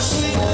sweet.